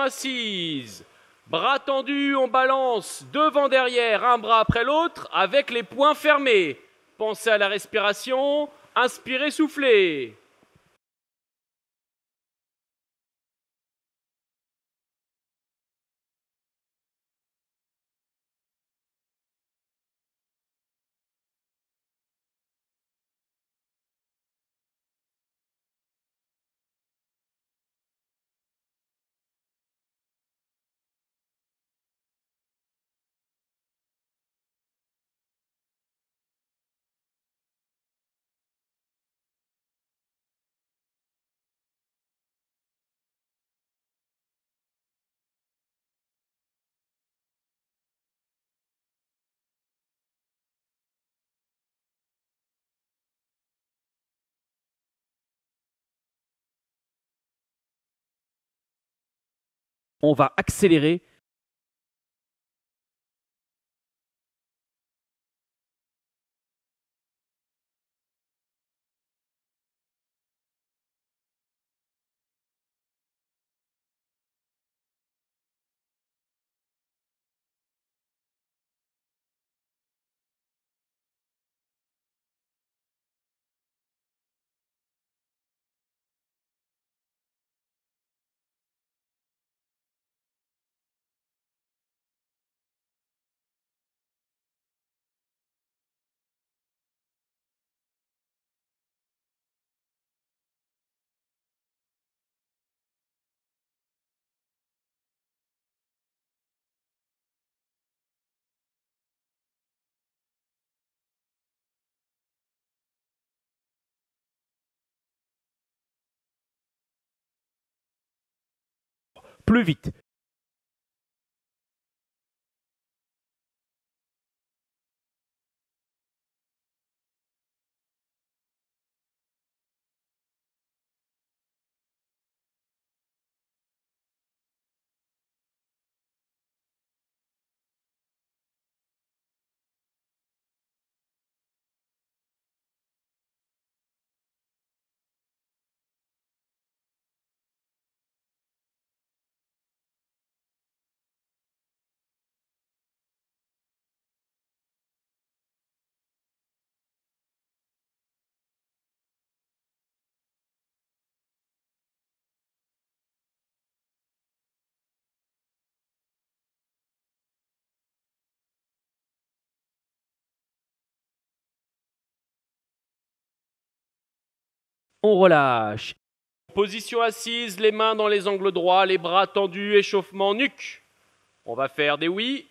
Assise. Bras tendus, on balance devant derrière, un bras après l'autre, avec les poings fermés. Pensez à la respiration. Inspirez, soufflez. On va accélérer. Plus vite. On relâche. Position assise, les mains dans les angles droits, les bras tendus, échauffement nuque. On va faire des oui.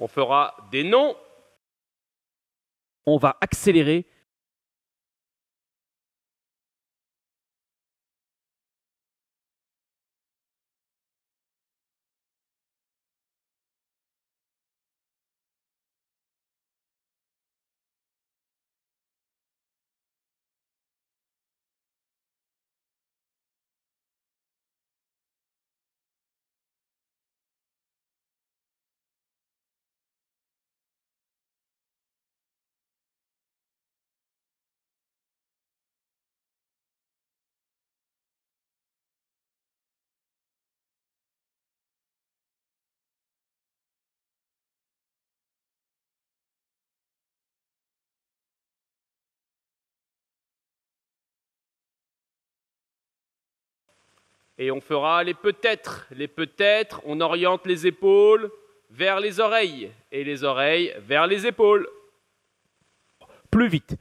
On fera des noms. On va accélérer. Et on fera les peut-être. Les peut-être, on oriente les épaules vers les oreilles et les oreilles vers les épaules. Plus vite.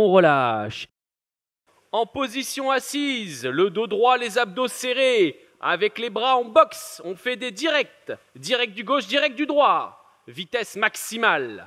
On relâche. En position assise, le dos droit, les abdos serrés, avec les bras en boxe, on fait des directs. Direct du gauche, direct du droit. Vitesse maximale.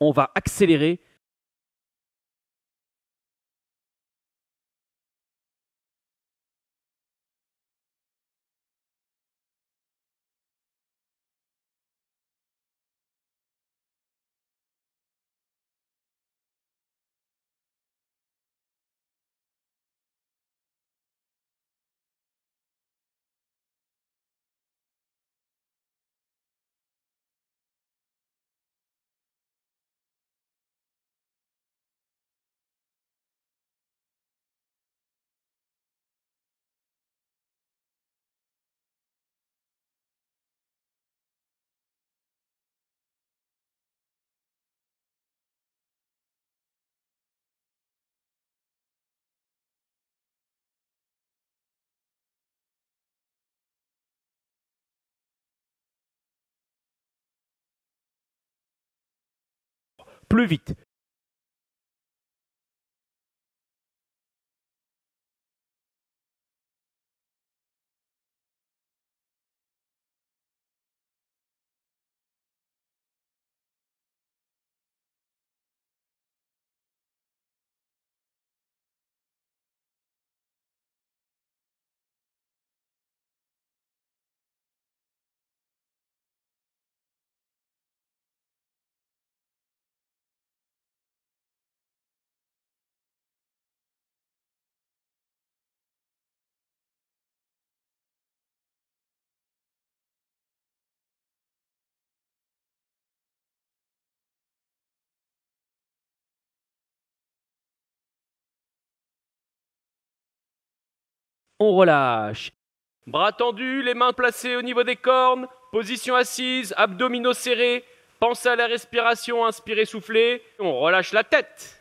On va accélérer. Plus vite. On relâche. Bras tendus, les mains placées au niveau des cornes, position assise, abdominaux serrés. Pensez à la respiration, inspirez, soufflez. On relâche la tête.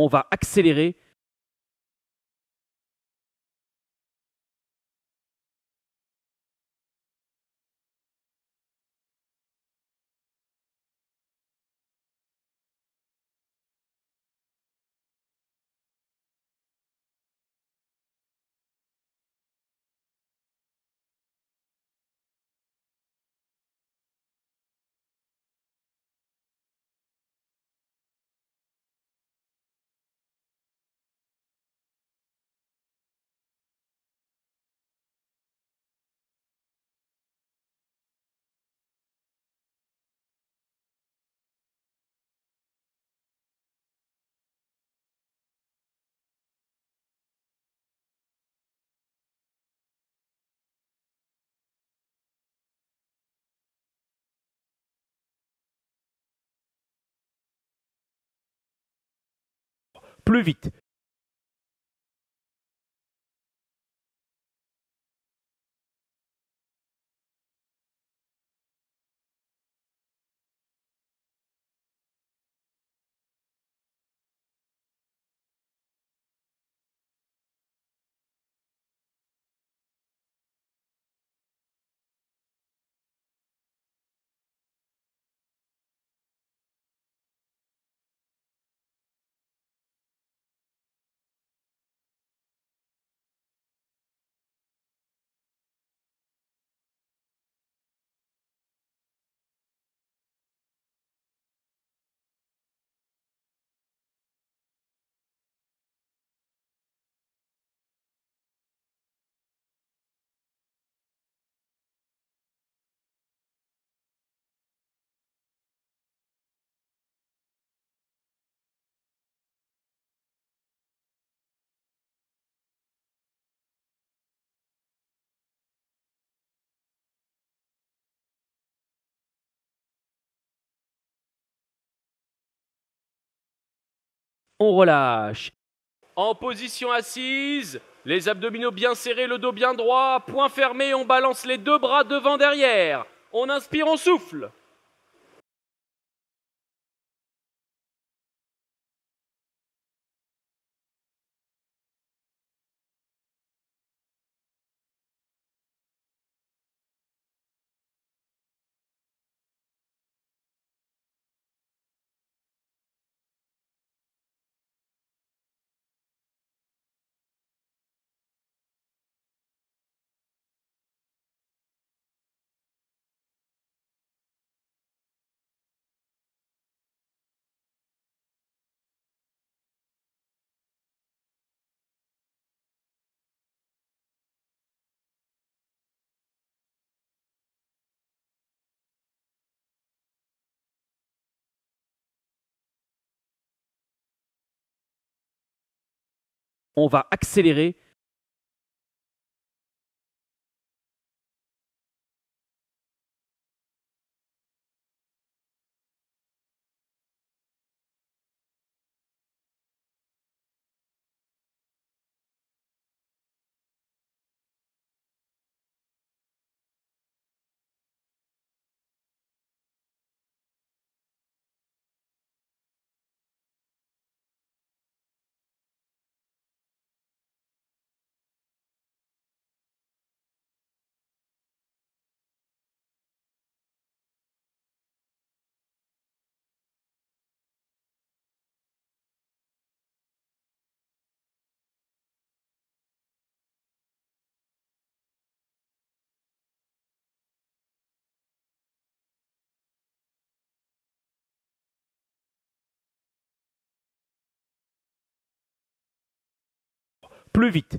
On va accélérer. Plus vite. On relâche. En position assise, les abdominaux bien serrés, le dos bien droit, poing fermé, on balance les deux bras devant derrière. On inspire, on souffle. On va accélérer. Plus vite.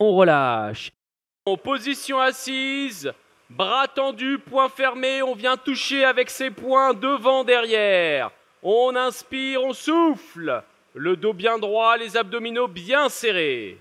On relâche. En position assise, bras tendus, poings fermés, on vient toucher avec ses poings devant, derrière. On inspire, on souffle. Le dos bien droit, les abdominaux bien serrés.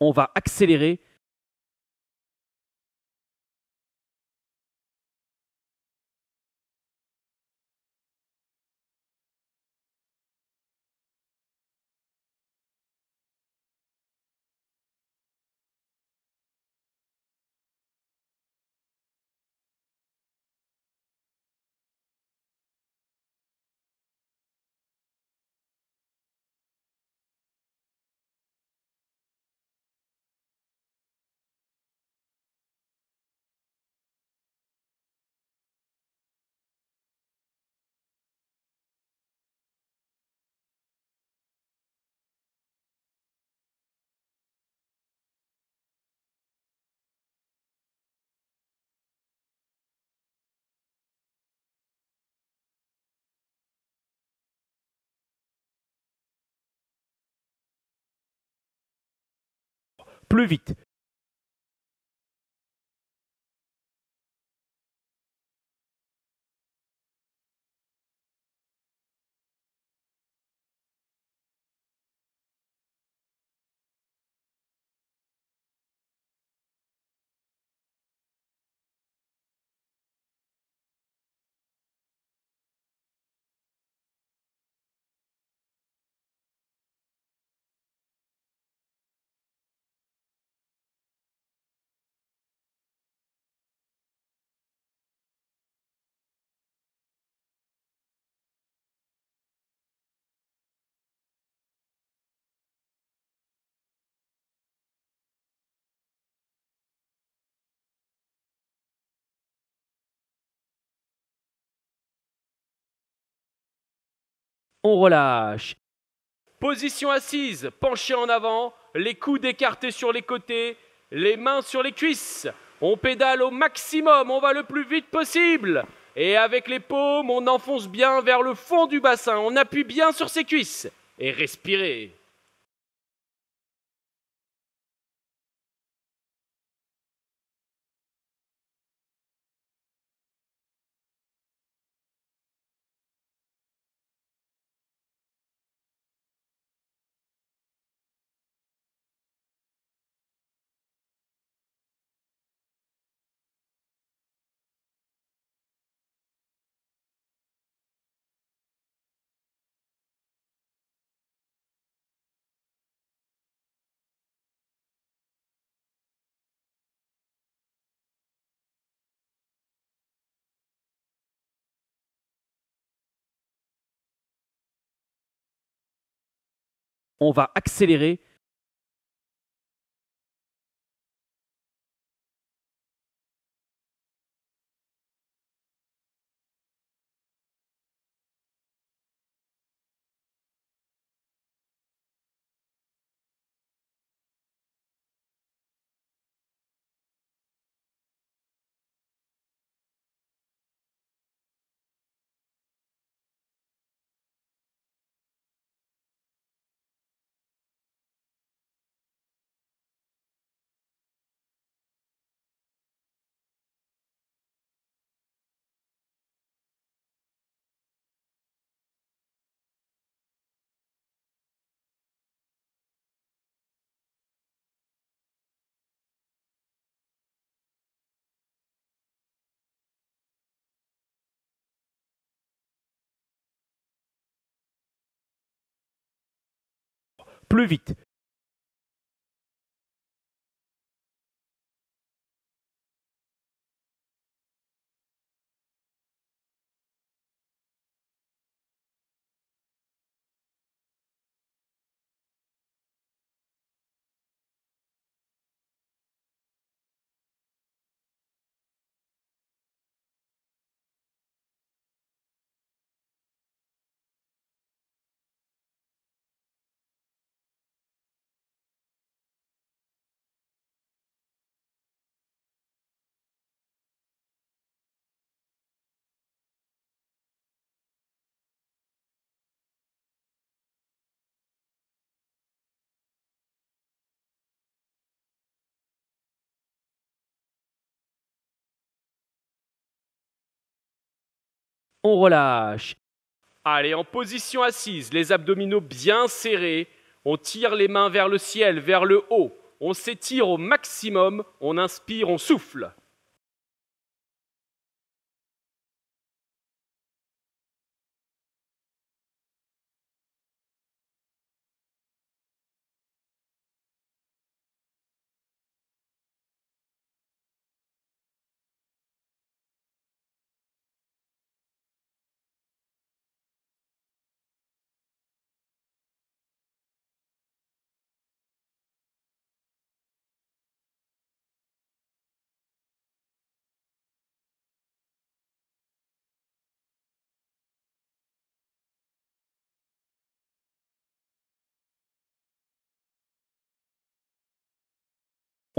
On va accélérer. Plus vite. On relâche. Position assise, penché en avant, les coudes écartés sur les côtés, les mains sur les cuisses. On pédale au maximum, on va le plus vite possible. Et avec les paumes, on enfonce bien vers le fond du bassin, on appuie bien sur ses cuisses. Et respirez. On va accélérer. Plus vite. On relâche. Allez, en position assise, les abdominaux bien serrés. On tire les mains vers le ciel, vers le haut. On s'étire au maximum. On inspire, on souffle.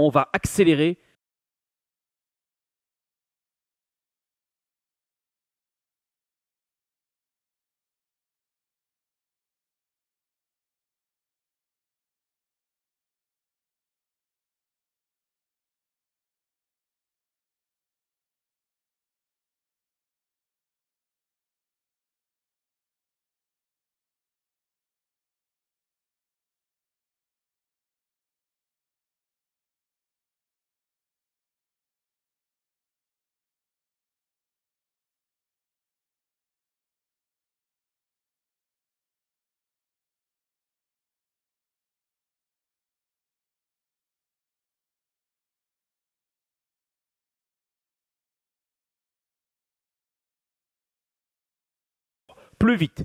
On va accélérer. Plus vite.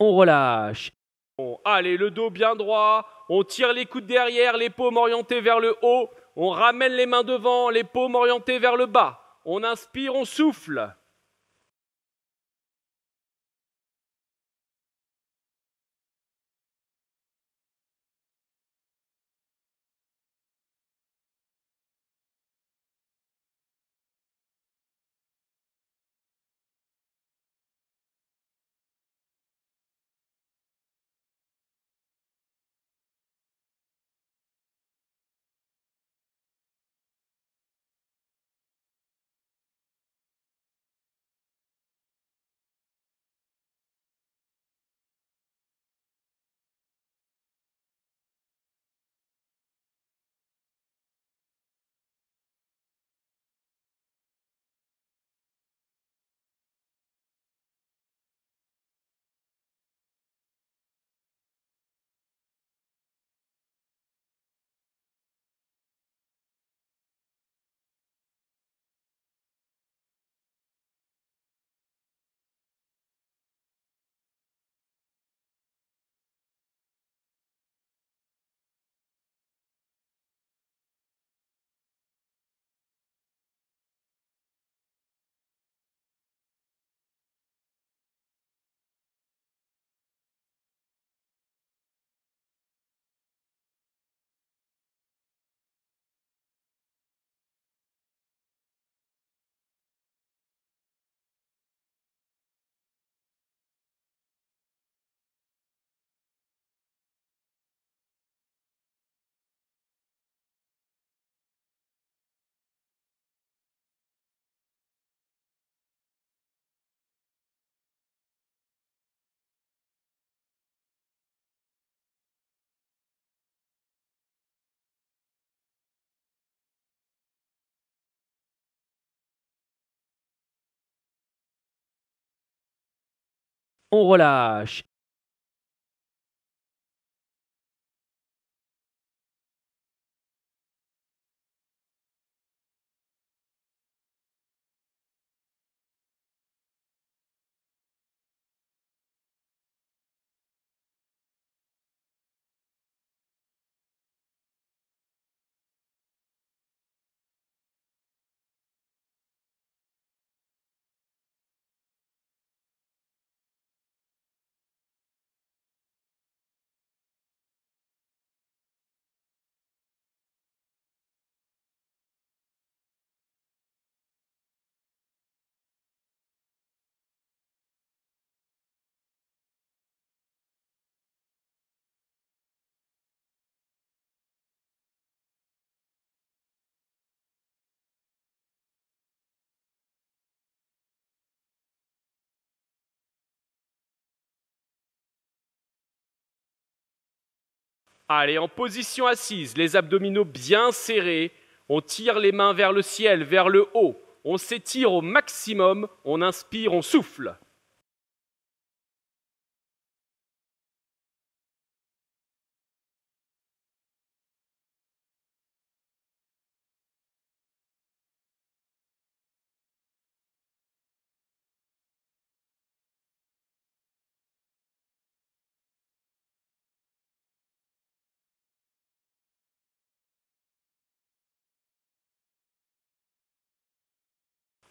On relâche. Bon, allez, le dos bien droit. On tire les coudes derrière, les paumes orientées vers le haut. On ramène les mains devant, les paumes orientées vers le bas. On inspire, on souffle. On relâche. Allez, en position assise, les abdominaux bien serrés. On tire les mains vers le ciel, vers le haut. On s'étire au maximum. On inspire, on souffle.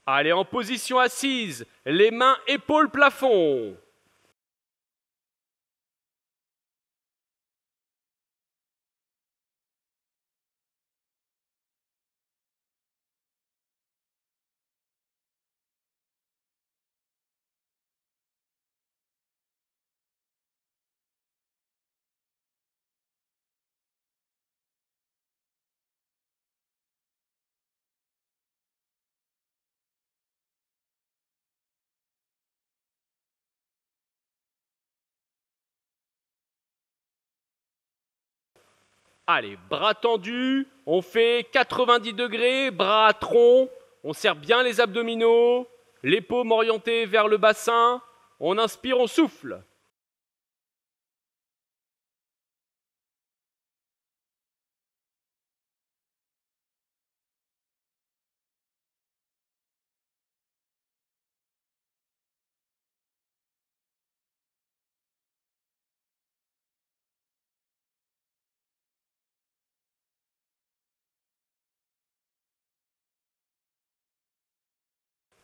Allez, en position assise, les mains épaules plafond. Allez, bras tendus, on fait 90 degrés, bras à tronc, on serre bien les abdominaux, les paumes orientées vers le bassin, on inspire, on souffle.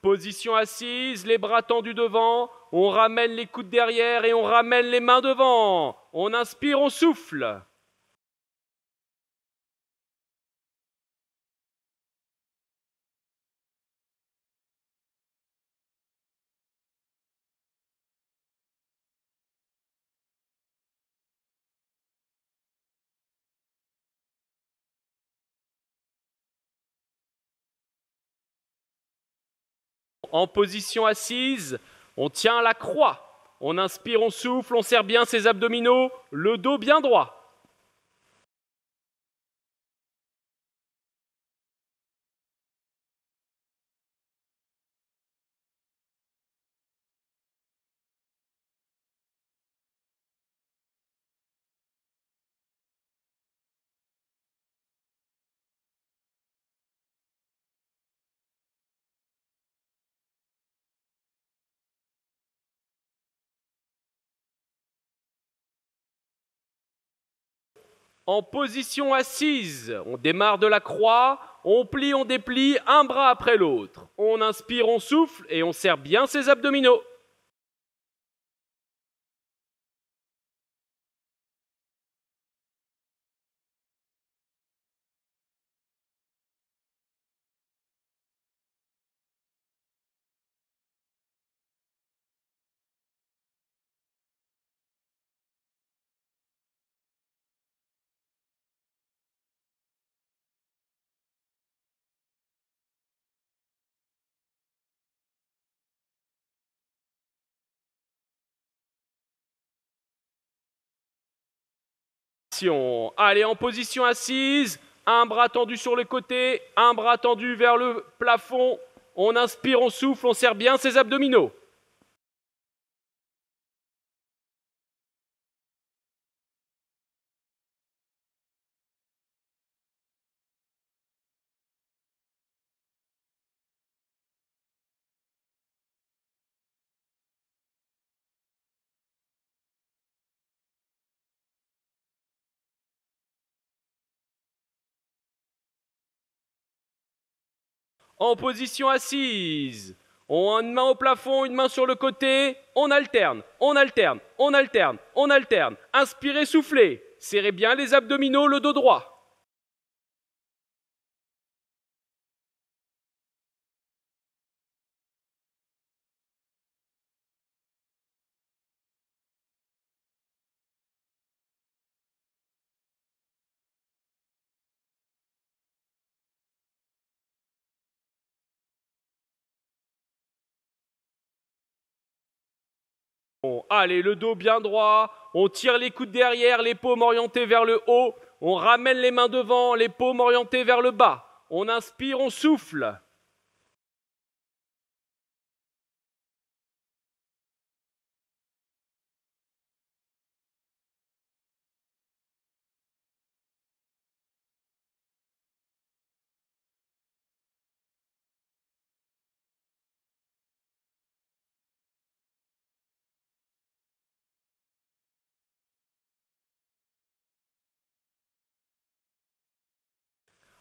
Position assise, les bras tendus devant, on ramène les coudes derrière et on ramène les mains devant. On inspire, on souffle. En position assise, on tient la croix. On inspire, on souffle, on serre bien ses abdominaux, le dos bien droit. En position assise, on démarre de la croix, on plie, on déplie, un bras après l'autre. On inspire, on souffle et on serre bien ses abdominaux. Allez, en position assise, un bras tendu sur le côté, un bras tendu vers le plafond. On inspire, on souffle, on serre bien ses abdominaux. En position assise. On a une main au plafond, une main sur le côté. On alterne, on alterne, on alterne, on alterne. Inspirez, soufflez. Serrez bien les abdominaux, le dos droit. Allez, le dos bien droit, on tire les coudes derrière, les paumes orientées vers le haut, on ramène les mains devant, les paumes orientées vers le bas. On inspire, on souffle.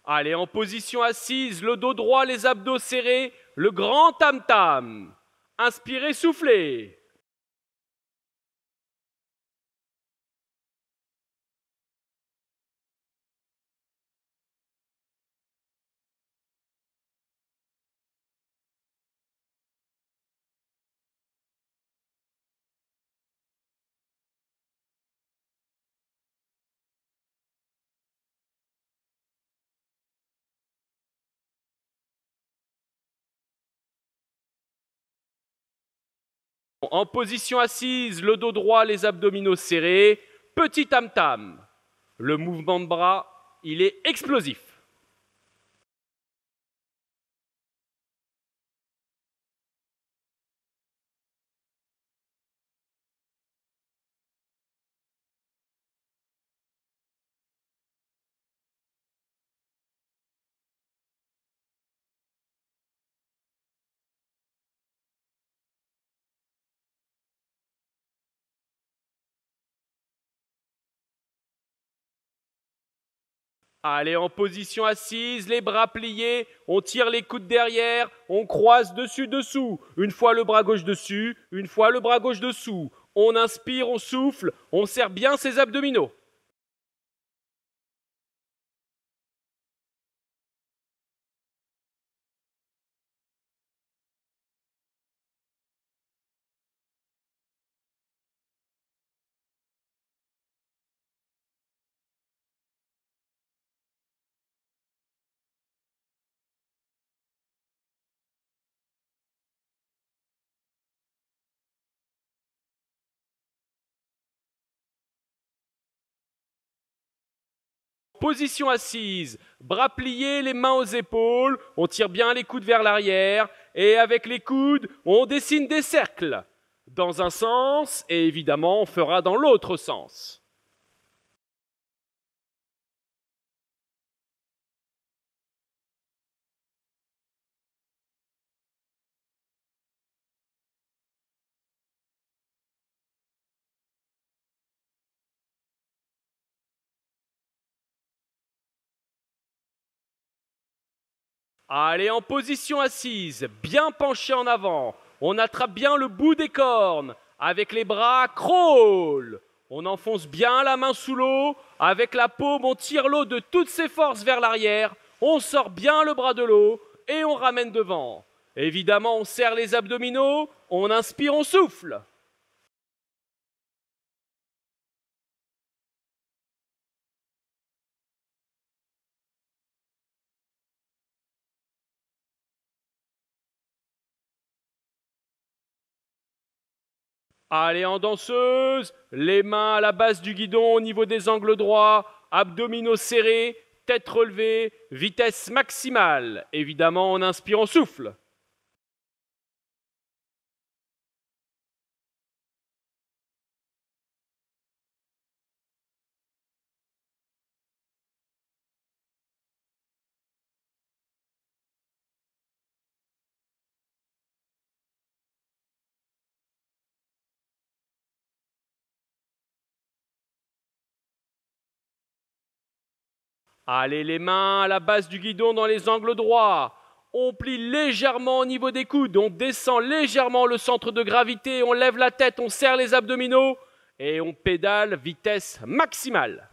Allez, en position assise, le dos droit, les abdos serrés, le grand tam-tam. Inspirez, soufflez. En position assise, le dos droit, les abdominaux serrés, petit tam-tam. Le mouvement de bras, il est explosif. Allez, en position assise, les bras pliés, on tire les coudes derrière, on croise dessus-dessous. Une fois le bras gauche dessus, une fois le bras gauche dessous. On inspire, on souffle, on serre bien ses abdominaux. Position assise, bras pliés, les mains aux épaules, on tire bien les coudes vers l'arrière. Et avec les coudes, on dessine des cercles. Dans un sens et évidemment on fera dans l'autre sens. Allez, en position assise, bien penché en avant. On attrape bien le bout des cornes. Avec les bras, crawl. On enfonce bien la main sous l'eau. Avec la paume, on tire l'eau de toutes ses forces vers l'arrière. On sort bien le bras de l'eau et on ramène devant. Évidemment, on serre les abdominaux. On inspire, on souffle. Allez en danseuse, les mains à la base du guidon au niveau des angles droits, abdominaux serrés, tête relevée, vitesse maximale. Évidemment, on inspire, on souffle. Allez les mains à la base du guidon dans les angles droits. On plie légèrement au niveau des coudes, on descend légèrement le centre de gravité, on lève la tête, on serre les abdominaux et on pédale vitesse maximale.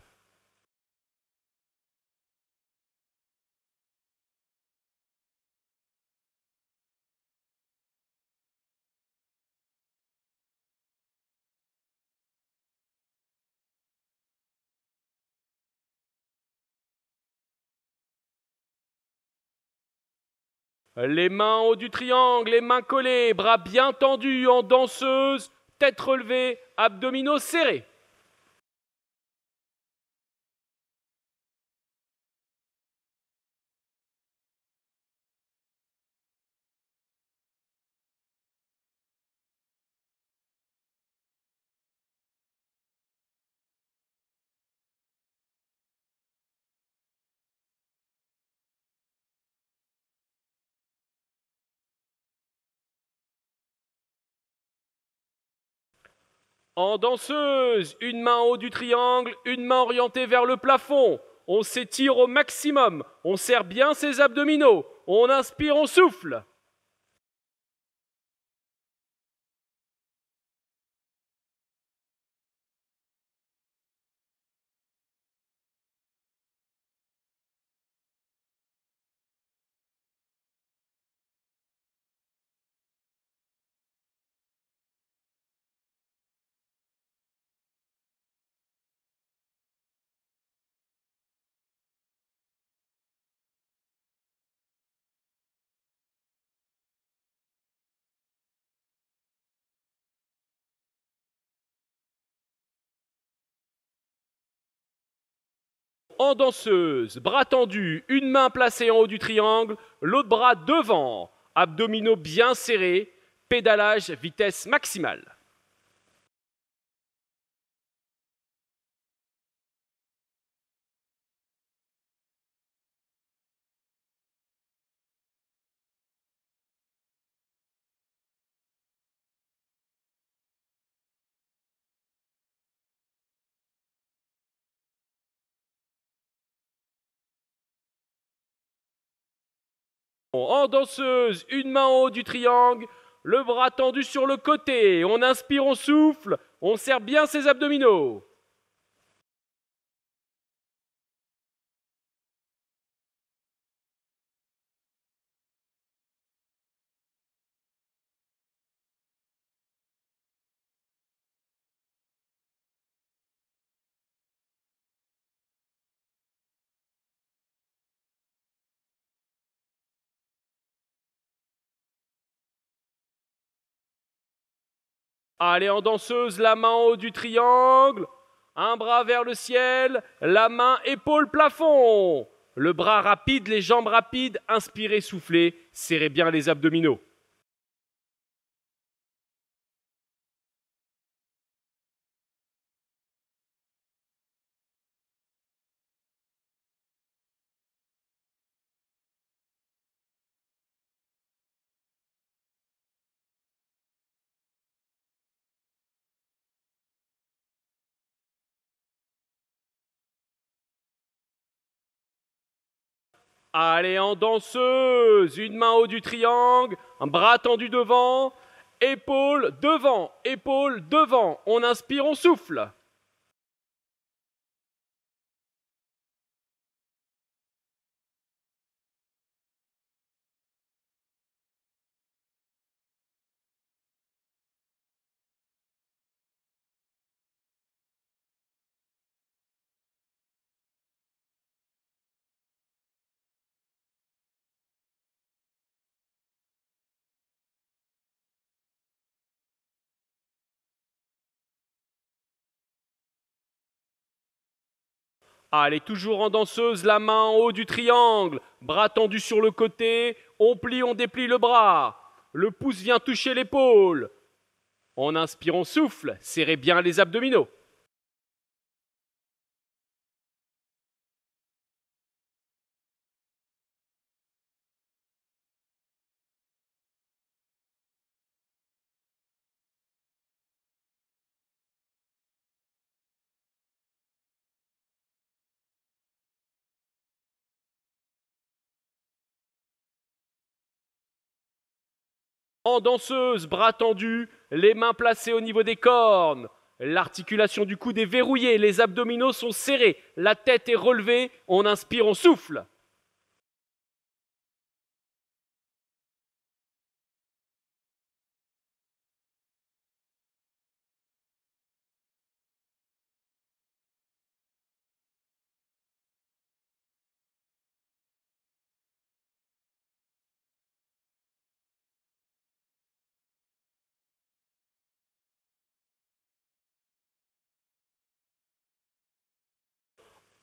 Les mains haut du triangle, les mains collées, bras bien tendus en danseuse, tête relevée, abdominaux serrés. En danseuse, une main en haut du triangle, une main orientée vers le plafond. On s'étire au maximum, on serre bien ses abdominaux, on inspire, on souffle. En danseuse, bras tendus, une main placée en haut du triangle, l'autre bras devant, abdominaux bien serrés, pédalage vitesse maximale. En danseuse, une main en haut du triangle, le bras tendu sur le côté. On inspire, on souffle, on serre bien ses abdominaux. Allez en danseuse, la main en haut du triangle, un bras vers le ciel, la main épaule plafond. Le bras rapide, les jambes rapides, inspirez, soufflez, serrez bien les abdominaux. Allez en danseuse, une main haut du triangle, un bras tendu devant, épaule devant, épaule devant. On inspire, on souffle. Allez, toujours en danseuse, la main en haut du triangle, bras tendu sur le côté, on plie, on déplie le bras, le pouce vient toucher l'épaule. En inspirant, souffle, serrez bien les abdominaux. Danseuse, bras tendus, les mains placées au niveau des cornes. L'articulation du coude est verrouillée, les abdominaux sont serrés, la tête est relevée, on inspire, on souffle.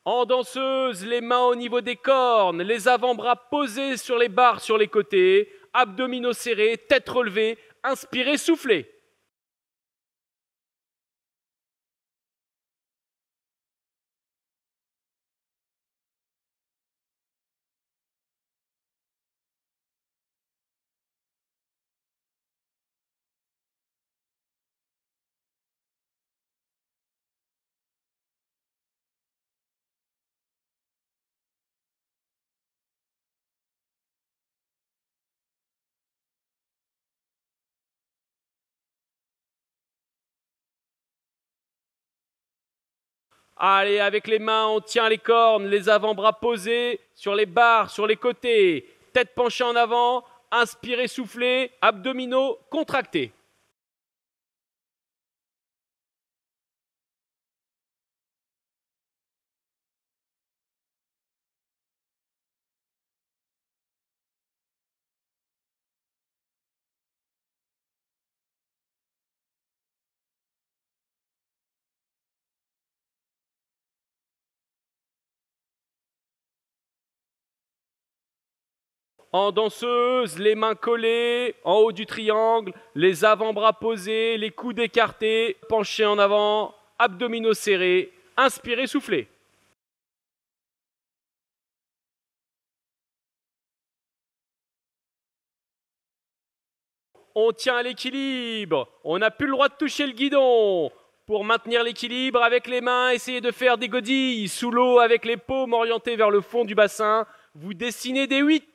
En danseuse, les mains au niveau des cornes, les avant-bras posés sur les barres sur les côtés, abdominaux serrés, tête relevée, inspirez, soufflez. Allez, avec les mains, on tient les cornes, les avant-bras posés sur les barres, sur les côtés, tête penchée en avant, inspirez, soufflez, abdominaux contractés. En danseuse, les mains collées en haut du triangle, les avant-bras posés, les coudes écartés, penchés en avant, abdominaux serrés. Inspirez, soufflez. On tient l'équilibre. On n'a plus le droit de toucher le guidon. Pour maintenir l'équilibre avec les mains, essayez de faire des godilles sous l'eau avec les paumes orientées vers le fond du bassin. Vous dessinez des 8